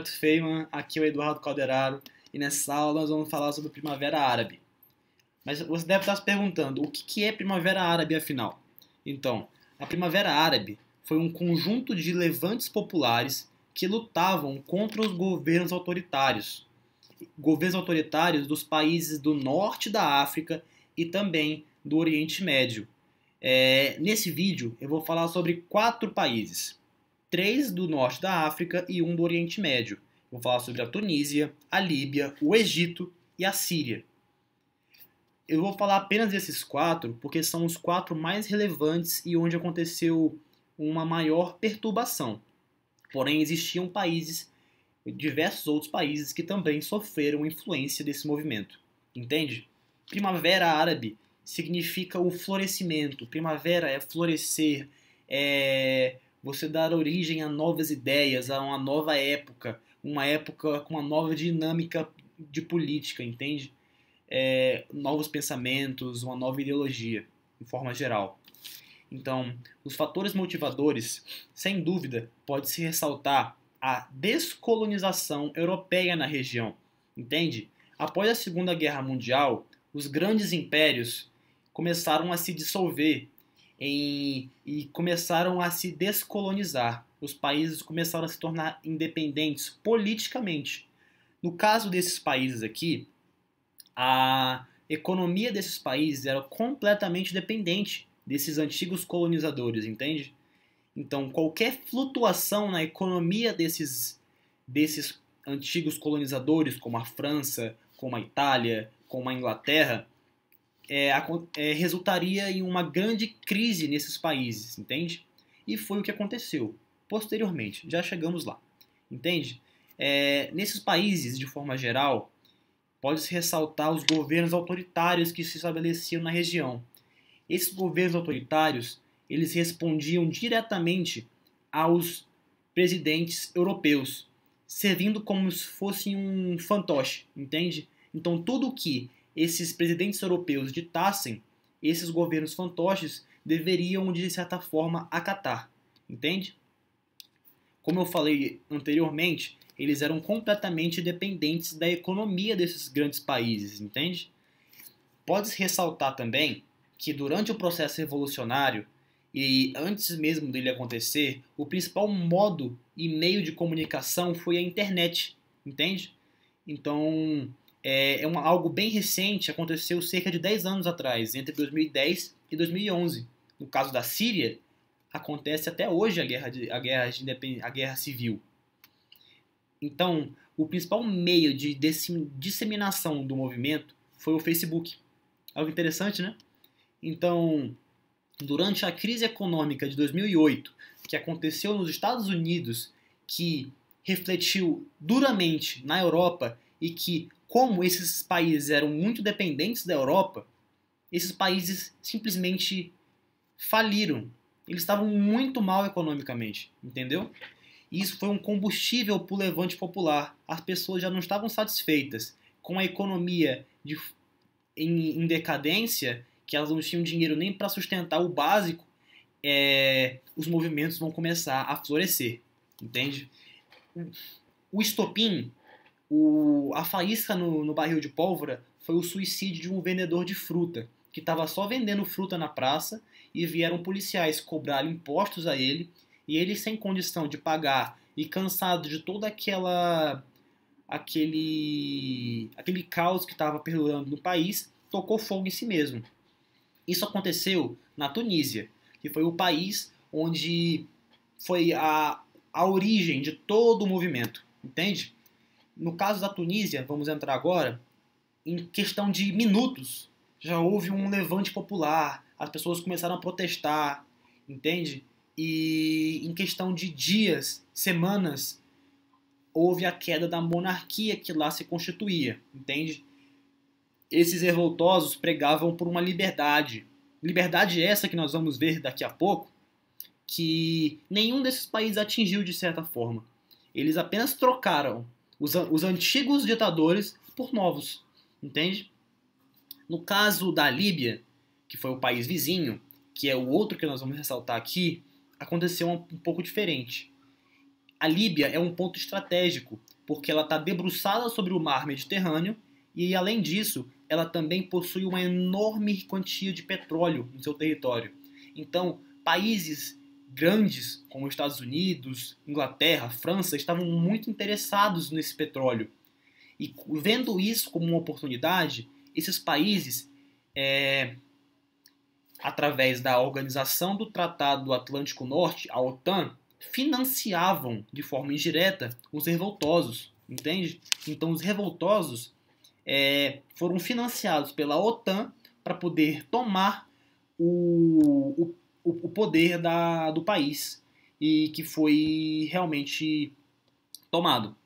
Feynman, aqui é o Eduardo Calderaro e nessa aula nós vamos falar sobre Primavera Árabe. Mas você deve estar se perguntando, o que é Primavera Árabe afinal? Então, a Primavera Árabe foi um conjunto de levantes populares que lutavam contra os governos autoritários. Governos autoritários dos países do norte da África e também do Oriente Médio. É, nesse vídeo eu vou falar sobre quatro países três do norte da África e um do Oriente Médio. Vou falar sobre a Tunísia, a Líbia, o Egito e a Síria. Eu vou falar apenas desses quatro porque são os quatro mais relevantes e onde aconteceu uma maior perturbação. Porém, existiam países, diversos outros países, que também sofreram influência desse movimento. Entende? Primavera árabe significa o florescimento. Primavera é florescer, é você dar origem a novas ideias, a uma nova época, uma época com uma nova dinâmica de política, entende? É, novos pensamentos, uma nova ideologia, de forma geral. Então, os fatores motivadores, sem dúvida, pode-se ressaltar a descolonização europeia na região, entende? Após a Segunda Guerra Mundial, os grandes impérios começaram a se dissolver em, e começaram a se descolonizar. Os países começaram a se tornar independentes politicamente. No caso desses países aqui, a economia desses países era completamente dependente desses antigos colonizadores, entende? Então, qualquer flutuação na economia desses, desses antigos colonizadores, como a França, como a Itália, como a Inglaterra, é, é, resultaria em uma grande crise nesses países, entende? E foi o que aconteceu posteriormente. Já chegamos lá, entende? É, nesses países, de forma geral, pode-se ressaltar os governos autoritários que se estabeleciam na região. Esses governos autoritários, eles respondiam diretamente aos presidentes europeus, servindo como se fosse um fantoche, entende? Então tudo que esses presidentes europeus ditassem, esses governos fantoches deveriam, de certa forma, acatar. Entende? Como eu falei anteriormente, eles eram completamente dependentes da economia desses grandes países, entende? Pode-se ressaltar também que durante o processo revolucionário e antes mesmo dele acontecer, o principal modo e meio de comunicação foi a internet, entende? Então, é, é uma, algo bem recente, aconteceu cerca de 10 anos atrás, entre 2010 e 2011. No caso da Síria, acontece até hoje a guerra, de, a guerra, de a guerra civil. Então, o principal meio de disseminação do movimento foi o Facebook. Algo interessante, né? Então, durante a crise econômica de 2008, que aconteceu nos Estados Unidos, que refletiu duramente na Europa e que como esses países eram muito dependentes da Europa, esses países simplesmente faliram. Eles estavam muito mal economicamente, entendeu? E isso foi um combustível para o levante popular. As pessoas já não estavam satisfeitas com a economia de, em, em decadência, que elas não tinham dinheiro nem para sustentar o básico. É, os movimentos vão começar a florescer, entende? O estopim o, a faísca no, no barril de pólvora foi o suicídio de um vendedor de fruta, que estava só vendendo fruta na praça e vieram policiais cobrar impostos a ele, e ele sem condição de pagar e cansado de toda aquela aquele aquele caos que estava perdurando no país, tocou fogo em si mesmo. Isso aconteceu na Tunísia, que foi o país onde foi a, a origem de todo o movimento, entende? No caso da Tunísia, vamos entrar agora, em questão de minutos, já houve um levante popular, as pessoas começaram a protestar, entende? E em questão de dias, semanas, houve a queda da monarquia que lá se constituía, entende? Esses revoltosos pregavam por uma liberdade. Liberdade essa que nós vamos ver daqui a pouco, que nenhum desses países atingiu de certa forma. Eles apenas trocaram os, os antigos ditadores por novos, entende? No caso da Líbia, que foi o país vizinho, que é o outro que nós vamos ressaltar aqui, aconteceu um, um pouco diferente. a Líbia é um ponto estratégico, porque ela está debruçada sobre o mar Mediterrâneo e, além disso, ela também possui uma enorme quantia de petróleo no seu território. Então, países grandes como Estados Unidos, Inglaterra, França estavam muito interessados nesse petróleo. E vendo isso como uma oportunidade, esses países, é, através da organização do Tratado do Atlântico Norte, a OTAN, financiavam de forma indireta os revoltosos, entende? Então os revoltosos é, foram financiados pela OTAN para poder tomar o, o, o poder da, do país e que foi realmente tomado.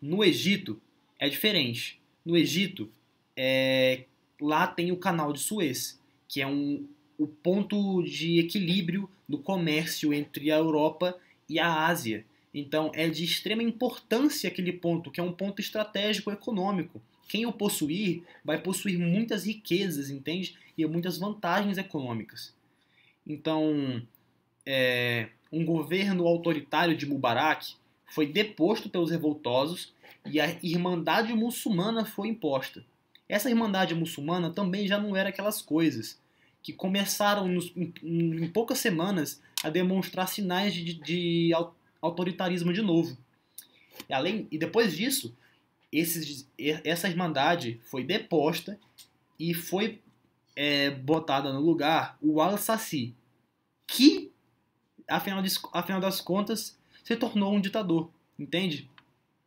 No Egito é diferente. No Egito, é, lá tem o canal de Suez, que é um, o ponto de equilíbrio do comércio entre a Europa e a Ásia. Então é de extrema importância aquele ponto, que é um ponto estratégico econômico. Quem o possuir vai possuir muitas riquezas, entende? E muitas vantagens econômicas. Então, é, um governo autoritário de Mubarak foi deposto pelos revoltosos e a Irmandade Muçulmana foi imposta. Essa Irmandade Muçulmana também já não era aquelas coisas que começaram nos, em, em, poucas semanas a demonstrar sinais de, de autoritarismo de novo. E, além, e depois disso, esses, essa Irmandade foi deposta e foi é, botada no lugar o Al-Sassi, que, afinal, de, afinal das contas, se tornou um ditador, entende?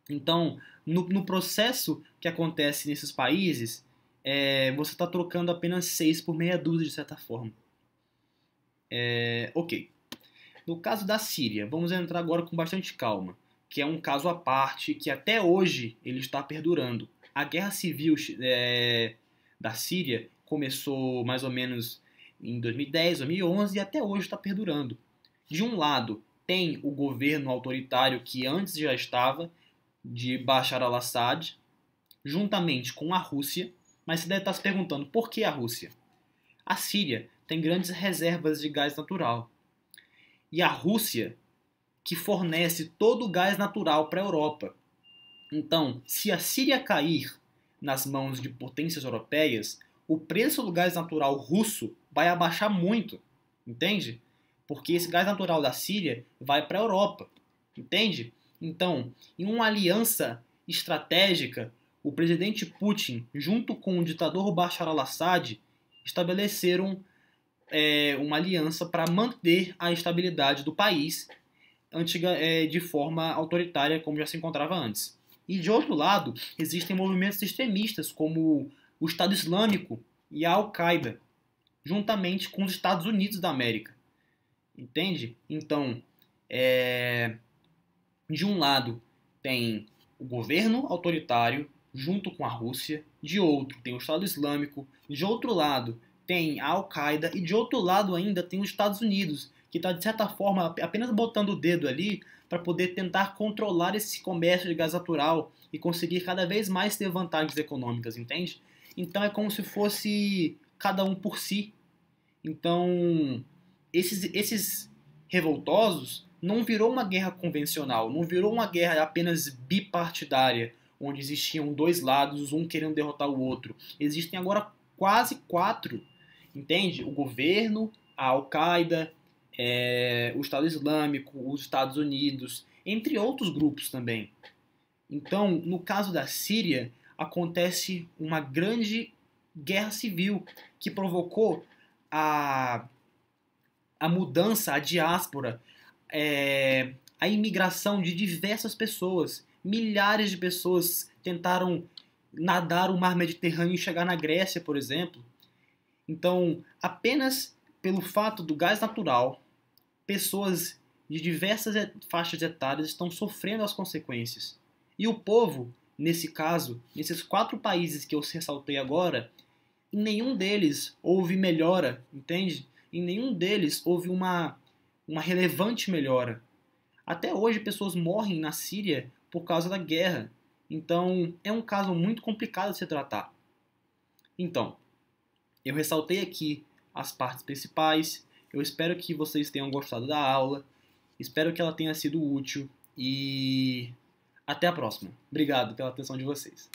Então, no, no processo que acontece nesses países, é, você está trocando apenas seis por meia dúzia, de certa forma. É, ok. No caso da Síria, vamos entrar agora com bastante calma, que é um caso à parte que até hoje ele está perdurando. A guerra civil é, da Síria começou mais ou menos em 2010, 2011 e até hoje está perdurando. De um lado, tem o governo autoritário que antes já estava, de Bashar al-Assad, juntamente com a Rússia, mas você deve estar se perguntando por que a Rússia? A Síria tem grandes reservas de gás natural. E a Rússia, que fornece todo o gás natural para a Europa. Então, se a Síria cair nas mãos de potências europeias, o preço do gás natural russo vai abaixar muito, entende? Porque esse gás natural da Síria vai para a Europa, entende? Então, em uma aliança estratégica, o presidente Putin, junto com o ditador Bashar al-Assad, estabeleceram é, uma aliança para manter a estabilidade do país antiga, é, de forma autoritária, como já se encontrava antes. E de outro lado, existem movimentos extremistas como o Estado Islâmico e a Al-Qaeda, juntamente com os Estados Unidos da América. Entende? Então, é... de um lado tem o governo autoritário junto com a Rússia, de outro tem o Estado Islâmico, de outro lado tem a Al-Qaeda e de outro lado ainda tem os Estados Unidos, que está de certa forma apenas botando o dedo ali para poder tentar controlar esse comércio de gás natural e conseguir cada vez mais ter vantagens econômicas, entende? Então é como se fosse cada um por si. Então, esses, esses revoltosos não virou uma guerra convencional, não virou uma guerra apenas bipartidária, onde existiam dois lados, um querendo derrotar o outro. Existem agora quase quatro, entende? O governo, a Al-Qaeda, é, o Estado Islâmico, os Estados Unidos, entre outros grupos também. Então, no caso da Síria, acontece uma grande guerra civil que provocou a, a mudança, a diáspora, é, a imigração de diversas pessoas. Milhares de pessoas tentaram nadar o mar Mediterrâneo e chegar na Grécia, por exemplo. Então, apenas pelo fato do gás natural, pessoas de diversas faixas etárias estão sofrendo as consequências. E o povo nesse caso, nesses quatro países que eu ressaltei agora, em nenhum deles houve melhora, entende? Em nenhum deles houve uma, uma relevante melhora. Até hoje, pessoas morrem na Síria por causa da guerra. Então, é um caso muito complicado de se tratar. Então, eu ressaltei aqui as partes principais. Eu espero que vocês tenham gostado da aula. Espero que ela tenha sido útil. E até a próxima. Obrigado pela atenção de vocês.